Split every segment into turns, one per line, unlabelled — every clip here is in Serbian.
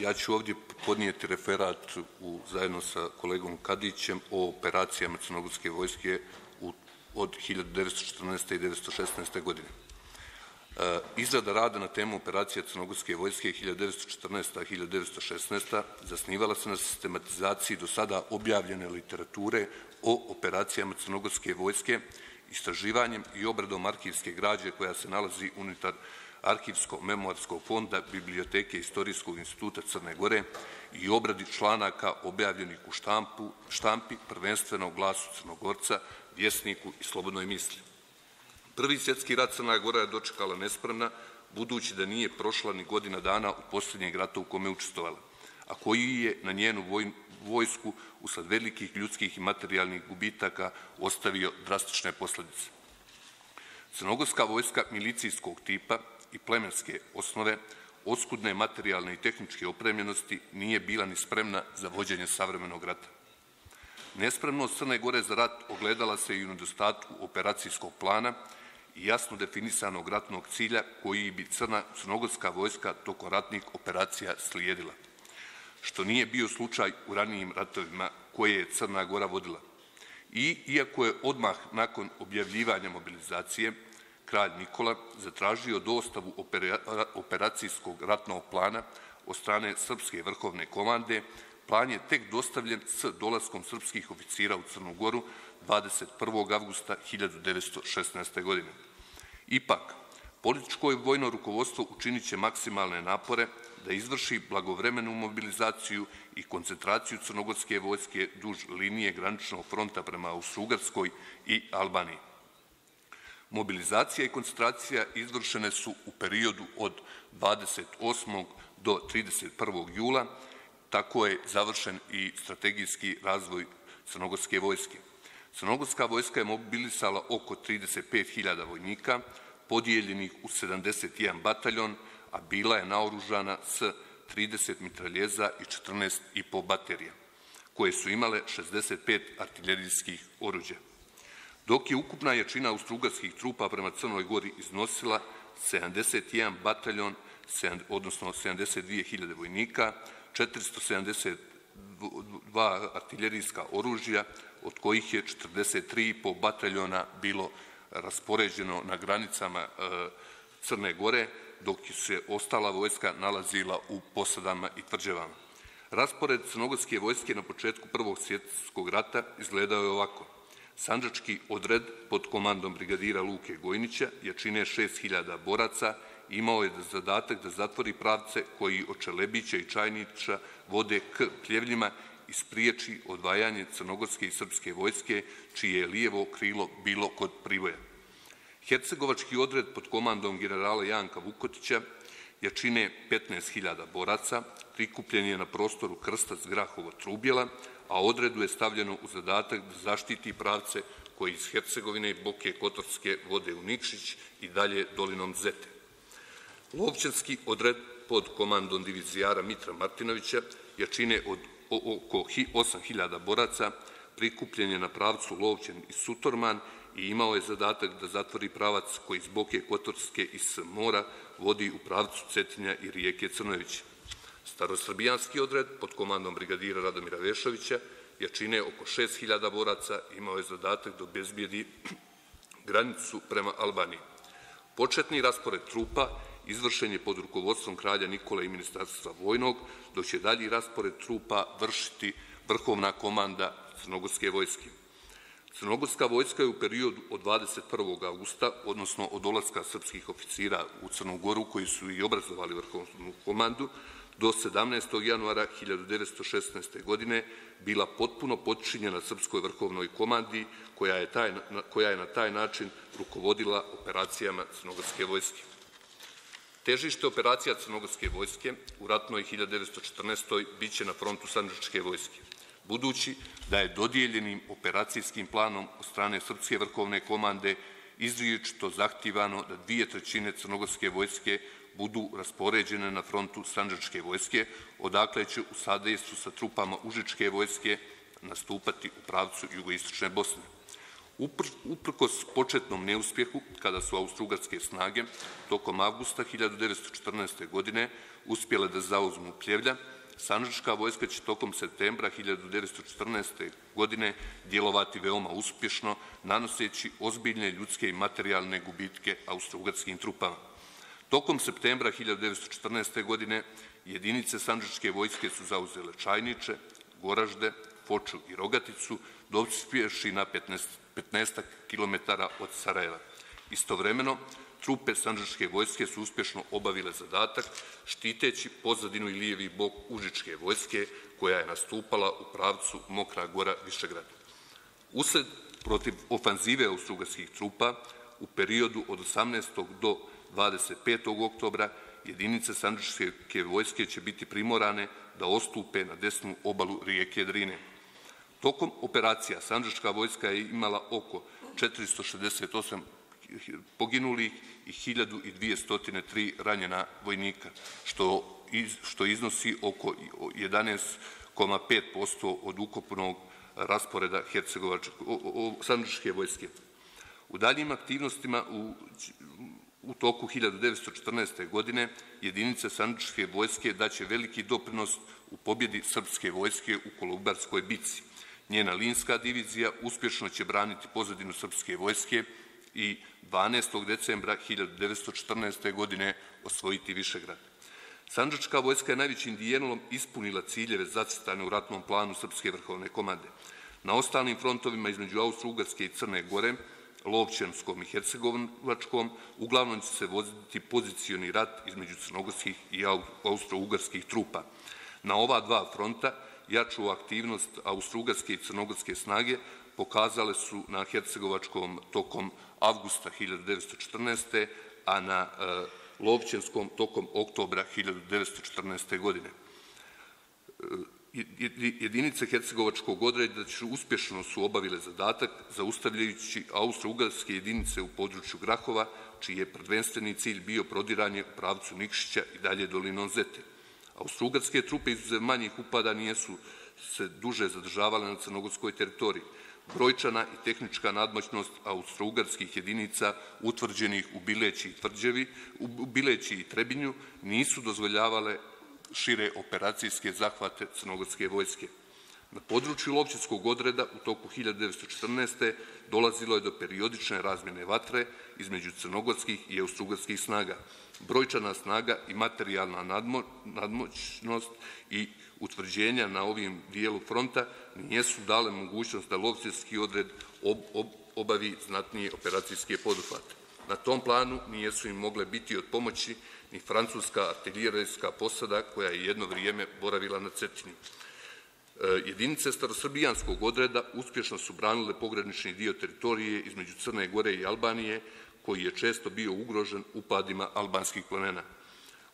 ja ću ovdje podnijeti referat u, zajedno sa kolegom Kadićem o operacijama Crnogorske vojske u, od 1914. i 1916. godine. E, izrada rada na temu operacija Crnogorske vojske 1914-1916 zasnivala se na sistematizaciji do sada objavljene literature o operacijama Crnogorske vojske, istraživanjem i obradom arhivske građe koja se nalazi unutar Arhivsko-memorskog fonda Biblioteke Istorijskog instituta Crne Gore i obradi članaka objavljenih u štampu, štampi, prvenstveno u glasu Crnogorca, vjesniku i slobodnoj misli. Prvi svjetski rat Crna Gora je dočekala nespremna, budući da nije prošla ni godina dana u posljednjeg rata u kome je učestvovala, a koji je na njenu vojsku usled velikih ljudskih i materijalnih gubitaka ostavio drastične posledice. Crnogorska vojska milicijskog tipa i plemenske osnove, oskudne materijalne i tehničke opremljenosti nije bila ni spremna za vođenje savremenog rata. Nespremnost Crne Gore za rat ogledala se i u nedostatku operacijskog plana i jasno definisanog ratnog cilja koji bi Crna, crnogorska vojska toko ratnih operacija slijedila, što nije bio slučaj u ranijim ratovima koje je Crna Gora vodila. I, iako je odmah nakon objavljivanja mobilizacije kralj Nikola zatražio dostavu operacijskog ratnog plana od strane Srpske vrhovne komande, plan je tek dostavljen s dolaskom srpskih oficira u Crnu Goru 21. avgusta 1916. godine. Ipak, političko i vojno rukovodstvo učinit će maksimalne napore da izvrši blagovremenu mobilizaciju i koncentraciju crnogorske vojske duž linije graničnog fronta prema Austrougarskoj i Albaniji. Mobilizacija i koncentracija izvršene su u periodu od 28. do 31. jula, tako je završen i strategijski razvoj crnogorske vojske. Crnogorska vojska je mobilisala oko 35.000 vojnika, podijeljenih u 71 bataljon, a bila je naoružana s 30 mitraljeza i 14,5 baterija, koje su imale 65 artiljerijskih oruđa. Dok je ukupna jačina austrugarskih trupa prema Crnoj Gori iznosila 71 bataljon, odnosno 72.000 vojnika, 472 artiljerijska oružja, od kojih je 43,5 bataljona bilo raspoređeno na granicama e, Crne Gore, dok se ostala vojska nalazila u posadama i tvrđevama. Raspored crnogorske vojske na početku Prvog svjetskog rata izgledao je ovako. Sanđački odred pod komandom brigadira Luke Gojnića jačine 6000 boraca imao je zadatak da zatvori pravce koji od Čelebića i Čajnića vode k Pljevljima i spriječi odvajanje crnogorske i srpske vojske, čije je lijevo krilo bilo kod Privoja. Hercegovački odred pod komandom generala Janka Vukotića jačine 15.000 boraca, prikupljen je na prostoru Krstac Grahovo Trubjela, a odredu je stavljeno u zadatak da zaštiti pravce koji iz Hercegovine i Boke Kotorske vode u Nikšić i dalje dolinom Zete. Lovčanski odred pod komandom divizijara Mitra Martinovića jačine od oko 8.000 boraca prikupljen je na pravcu Lovćen i Sutorman i imao je zadatak da zatvori pravac koji iz Boke Kotorske i s mora vodi u pravcu Cetinja i rijeke Crnovića. Starosrbijanski odred pod komandom brigadira Radomira Vešovića jačine oko 6000 boraca imao je zadatak da obezbijedi granicu prema Albaniji. Početni raspored trupa izvršen je pod rukovodstvom kralja Nikola i ministarstva vojnog, dok će dalji raspored trupa vršiti vrhovna komanda Crnogorske vojske. Crnogorska vojska je u periodu od 21. augusta, odnosno od dolaska srpskih oficira u Crnu Goru, koji su i obrazovali vrhovnu komandu, do 17. januara 1916. godine bila potpuno potčinjena Srpskoj vrhovnoj komandi koja je, taj, koja je na taj način rukovodila operacijama Crnogorske vojske. Težište operacija Crnogorske vojske u ratnoj 1914. biće na frontu Sanđačke vojske, budući da je dodijeljenim operacijskim planom od strane Srpske vrhovne komande izričito zahtivano da dvije trećine Crnogorske vojske budu raspoređene na frontu Sanđačke vojske, odakle će u sadejstvu sa trupama Užičke vojske nastupati u pravcu jugoistočne Bosne. Uprkos početnom neuspjehu, kada su austrougarske snage tokom avgusta 1914. godine uspjele da zauzmu Pljevlja, Sanđačka vojska će tokom septembra 1914. godine djelovati veoma uspješno, nanoseći ozbiljne ljudske i materijalne gubitke austrougarskim trupama. Tokom septembra 1914. godine jedinice Sanđačke vojske su zauzele Čajniče, Goražde, Foču i Rogaticu, dospješi na 15, 15 km od Sarajeva. Istovremeno, trupe Sanđačke vojske su uspješno obavile zadatak štiteći pozadinu i lijevi bok Užičke vojske koja je nastupala u pravcu Mokra gora Višegrad. Usled protiv ofanzive austrugarskih trupa u periodu od 18. do 25. oktobra jedinice Sanđačke vojske će biti primorane da ostupe na desnu obalu rijeke Drine. Tokom operacija Sanđačka vojska je imala oko 468 poginulih i 1203 ranjena vojnika, što, što iznosi oko 11,5% od ukupnog rasporeda Sanđačke vojske. U daljim aktivnostima u, u toku 1914. godine jedinice Sanđačke vojske daće veliki doprinos u pobjedi srpske vojske u Kolubarskoj bici. Njena linska divizija uspješno će braniti pozadinu srpske vojske i 12. decembra 1914. godine osvojiti Višegrad. Sanđačka vojska je najvećim dijelom ispunila ciljeve zacitane u ratnom planu Srpske vrhovne komande. Na ostalim frontovima između Austro-Ugarske i Crne Gore, Lovćenskom i Hercegovačkom, uglavnom će se voziti pozicioni rat između crnogorskih i austro-ugarskih trupa. Na ova dva fronta jaču aktivnost austro-ugarske i crnogorske snage pokazale su na Hercegovačkom tokom avgusta 1914. a na e, Lovćenskom tokom oktobra 1914. godine. Jedinice Hercegovačkog odreda će uspješno su obavile zadatak zaustavljajući austro-ugarske jedinice u području Grahova, čiji je prvenstveni cilj bio prodiranje u pravcu Nikšića i dalje dolinom Zete. Austro-ugarske trupe izuzev manjih upada nijesu se duže zadržavale na crnogorskoj teritoriji brojčana i tehnička nadmoćnost austrougarskih jedinica utvrđenih u Bileći i u Bileći i Trebinju nisu dozvoljavale šire operacijske zahvate crnogorske vojske. Na području Lovćinskog odreda u toku 1914. dolazilo je do periodične razmjene vatre između crnogorskih i austrugarskih snaga. Brojčana snaga i materijalna nadmo, nadmoćnost i utvrđenja na ovim dijelu fronta nijesu dale mogućnost da lovcijski odred ob, ob, obavi znatnije operacijske poduhvate. Na tom planu nijesu im mogle biti od pomoći ni francuska artiljerijska posada koja je jedno vrijeme boravila na Cetini. E, jedinice starosrbijanskog odreda uspješno su branile pogranični dio teritorije između Crne Gore i Albanije, koji je često bio ugrožen upadima albanskih plemena.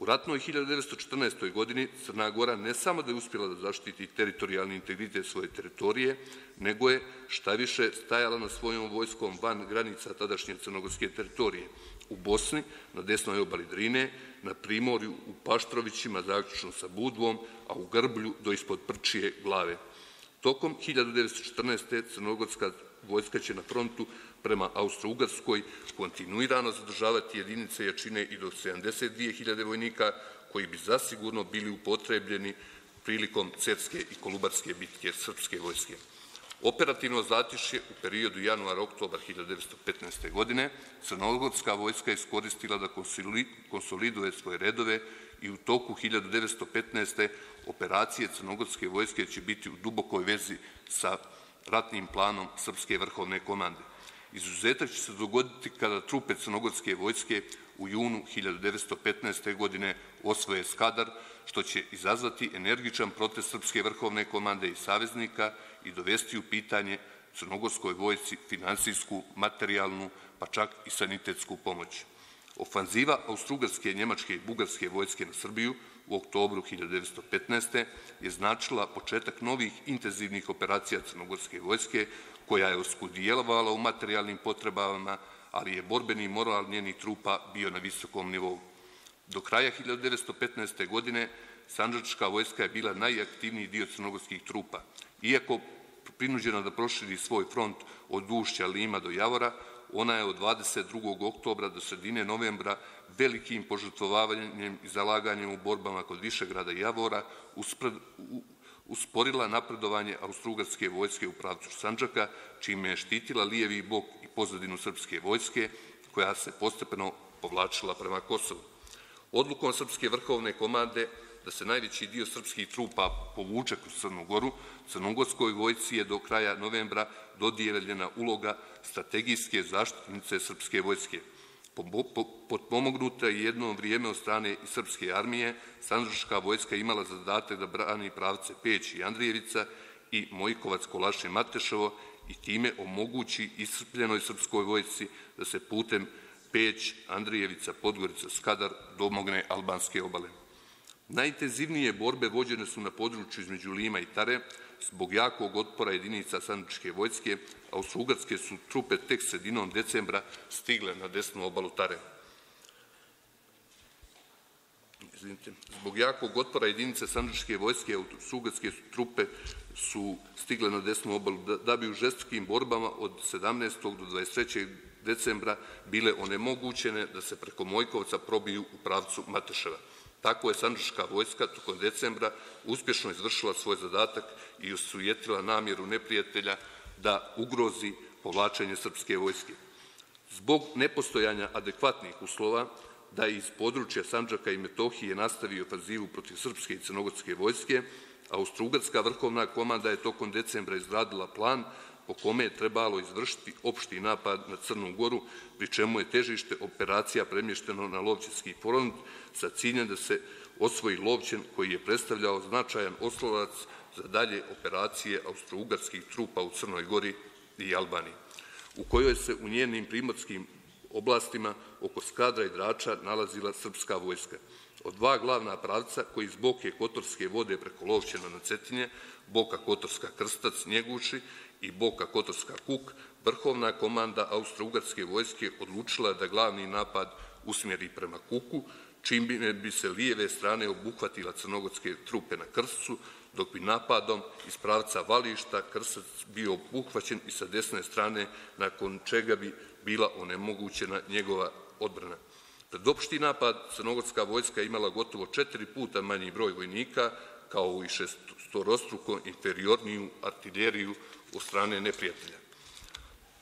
U ratnoj 1914. godini Crna Gora ne samo da je uspjela da zaštiti teritorijalni integritet svoje teritorije, nego je šta više stajala na svojom vojskom van granica tadašnje crnogorske teritorije. U Bosni, na desnoj obali Drine, na Primorju, u Paštrovićima, zaključno sa Budvom, a u Grblju do ispod Prčije glave. Tokom 1914. crnogorska vojska će na frontu prema Austro-Ugarskoj kontinuirano zadržavati jedinice jačine i do 72.000 vojnika koji bi zasigurno bili upotrebljeni prilikom Cerske i Kolubarske bitke srpske vojske. Operativno zatišje u periodu januar-oktobar 1915. godine Crnogorska vojska iskoristila da konsoliduje svoje redove i u toku 1915. operacije Crnogorske vojske će biti u dubokoj vezi sa ratnim planom Srpske vrhovne komande. Izuzetak će se dogoditi kada trupe Crnogorske vojske u junu 1915. godine osvoje Skadar, što će izazvati energičan protest Srpske vrhovne komande i saveznika i dovesti u pitanje Crnogorskoj vojci finansijsku, materijalnu, pa čak i sanitetsku pomoć. Ofanziva Austrugarske, Njemačke i Bugarske vojske na Srbiju u oktobru 1915. je značila početak novih intenzivnih operacija Crnogorske vojske koja je oskudijelovala u materijalnim potrebama, ali je borbeni moral njenih trupa bio na visokom nivou. Do kraja 1915. godine Sanđačka vojska je bila najaktivniji dio crnogorskih trupa. Iako prinuđena da proširi svoj front od Ušća Lima do Javora, ona je od 22. oktobra do sredine novembra velikim požrtvovanjem i zalaganjem u borbama kod Višegrada i Javora usporila napredovanje Austrougarske vojske u pravcu Sanđaka, čime je štitila lijevi bok i pozadinu srpske vojske, koja se postepeno povlačila prema Kosovu. Odlukom Srpske vrhovne komande da se najveći dio srpskih trupa povuče kroz Crnu Goru, Crnogorskoj vojci je do kraja novembra dodijeljena uloga strategijske zaštitnice srpske vojske. Potpomognuta je jedno vrijeme od strane srpske armije, Sanđaška vojska imala zadatak da brani pravce Peć i Andrijevica i Mojkovac Kolaše Matešovo i time omogući iscrpljenoj srpskoj vojci da se putem Peć, Andrijevica, Podgorica, Skadar domogne albanske obale. Najintenzivnije borbe vođene su na području između Lima i Tare, zbog jakog otpora jedinica Sandičke vojske, a u Sugarske su trupe tek sredinom decembra stigle na desnu obalu Tare. Izvinite. Zbog jakog otpora jedinice Sandičke vojske, Sugarske trupe su stigle na desnu obalu, da, da bi u žestokim borbama od 17. do 23 decembra bile onemogućene da se preko Mojkovca probiju u pravcu Mateševa. Tako je Sanđaška vojska tokom decembra uspješno izvršila svoj zadatak i usujetila namjeru neprijatelja da ugrozi povlačenje srpske vojske. Zbog nepostojanja adekvatnih uslova da je iz područja Sanđaka i Metohije nastavio ofanzivu protiv srpske i crnogorske vojske, Austrougarska vrhovna komanda je tokom decembra izradila plan po kome je trebalo izvršiti opšti napad na Crnu Goru, pri čemu je težište operacija premješteno na Lovćinski front sa ciljem da se osvoji Lovćen koji je predstavljao značajan oslovac za dalje operacije austrougarskih trupa u Crnoj Gori i Albaniji, u kojoj se u njenim primorskim oblastima oko Skadra i Drača nalazila srpska vojska. Od dva glavna pravca koji iz Boke Kotorske vode preko Lovćena na Cetinje, Boka Kotorska Krstac Njeguši i Boka Kotorska Kuk, vrhovna komanda Austro-Ugarske vojske odlučila da glavni napad usmjeri prema Kuku, čim bi se lijeve strane obuhvatila crnogorske trupe na Krscu, dok bi napadom iz pravca Vališta Krsac bio obuhvaćen i sa desne strane, nakon čega bi bila onemogućena njegova odbrana. Pred opšti napad crnogorska vojska imala gotovo četiri puta manji broj vojnika, kao i šestorostruko inferiorniju artiljeriju u strane neprijatelja.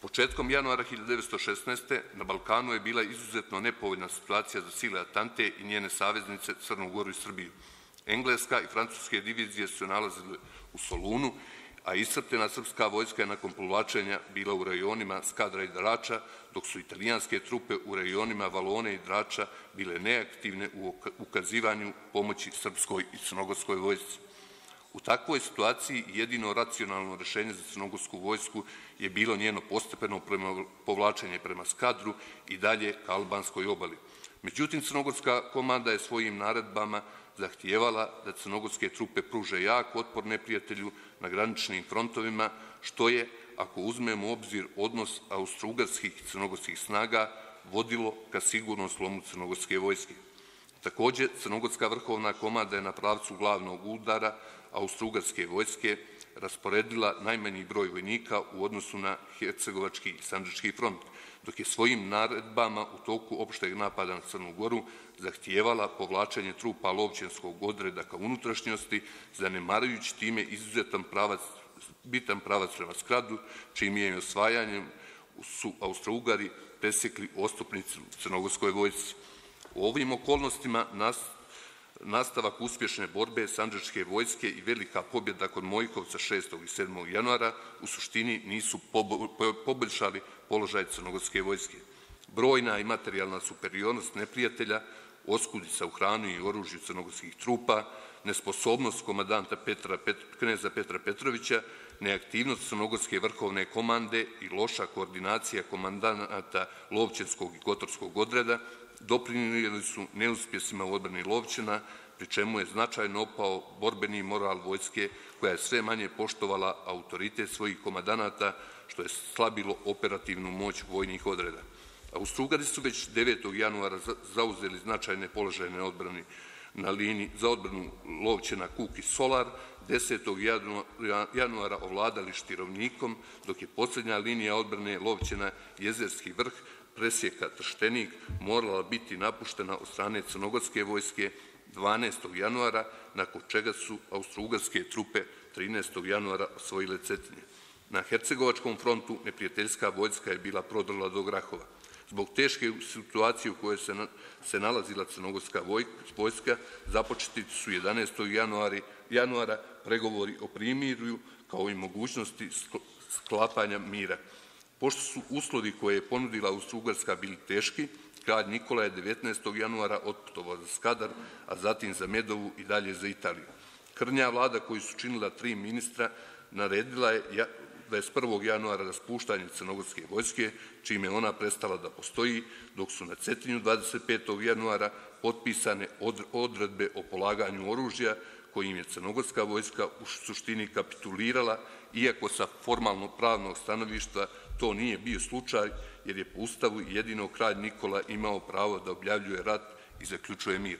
Početkom januara 1916. na Balkanu je bila izuzetno nepovoljna situacija za sile Atante i njene saveznice Crnu Goru i Srbiju. Engleska i francuske divizije su nalazile u Solunu, a iscrpljena srpska vojska je nakon povlačenja bila u rajonima Skadra i Drača, dok su italijanske trupe u rajonima Valone i Drača bile neaktivne u ukazivanju pomoći srpskoj i crnogorskoj vojsci. U takvoj situaciji jedino racionalno rešenje za crnogorsku vojsku je bilo njeno postepeno povlačenje prema Skadru i dalje ka albanskoj obali. Međutim, crnogorska komanda je svojim naredbama zahtijevala da crnogorske trupe pruže jak otpor neprijatelju na graničnim frontovima, što je, ako uzmemo u obzir odnos austrougarskih i crnogorskih snaga, vodilo ka sigurnom slomu crnogorske vojske. Takođe, Crnogorska vrhovna komanda je na pravcu glavnog udara Austrougarske vojske rasporedila najmanji broj vojnika u odnosu na Hercegovački i Sanđački front, dok je svojim naredbama u toku opšteg napada na Crnu Goru zahtijevala povlačenje trupa Lovćenskog odreda ka unutrašnjosti, zanemarujući time izuzetan pravac, bitan pravac prema skradu, čim je osvajanjem su Austrougari presekli ostupnicu Crnogorskoj vojci. U ovim okolnostima nas, nastavak uspješne borbe Sanđačke vojske i velika pobjeda kod Mojkovca 6. i 7. januara u suštini nisu poboljšali položaj crnogorske vojske. Brojna i materijalna superiornost neprijatelja, oskudica u hranu i oružju crnogorskih trupa, nesposobnost komadanta Petra, Pet, kneza Petra Petrovića, neaktivnost crnogorske vrhovne komande i loša koordinacija komandanata Lovćenskog i Kotorskog odreda doprinijeli su neuspjesima u odbrani Lovćena, pri čemu je značajno opao borbeni moral vojske koja je sve manje poštovala autoritet svojih komadanata, što je slabilo operativnu moć vojnih odreda. Austrugari su već 9. januara zauzeli značajne položajne odbrane na liniji za odbranu Lovćena Kuk i Solar, 10. januara ovladali Štirovnikom, dok je posljednja linija odbrane Lovćena Jezerski vrh presjeka Trštenik morala biti napuštena od strane crnogorske vojske 12. januara, nakon čega su austrougarske trupe 13. januara osvojile Cetinje. Na Hercegovačkom frontu neprijateljska vojska je bila prodrla do Grahova. Zbog teške situacije u kojoj se, se nalazila crnogorska vojska, započeti su 11. Januari, januara pregovori o primirju kao i mogućnosti sklapanja mira. Pošto su uslovi koje je ponudila Austro-Ugarska bili teški, kralj Nikola je 19. januara otputovao za Skadar, a zatim za Medovu i dalje za Italiju. Krnja vlada koju su činila tri ministra naredila je 21. januara raspuštanje Crnogorske vojske, čime ona prestala da postoji, dok su na Cetinju 25. januara potpisane odredbe o polaganju oružja, kojim je Crnogorska vojska u suštini kapitulirala, iako sa formalno pravnog stanovišta to nije bio slučaj, jer je po ustavu jedino kralj Nikola imao pravo da objavljuje rat i zaključuje mir.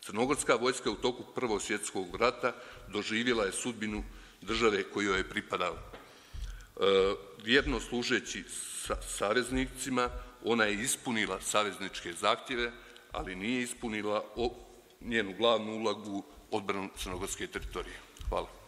Crnogorska vojska u toku Prvog svjetskog rata doživjela je sudbinu države kojoj je pripadala. Vjerno služeći sa saveznicima, ona je ispunila savezničke zahtjeve, ali nije ispunila njenu glavnu ulogu odbranu crnogorske teritorije. Hvala.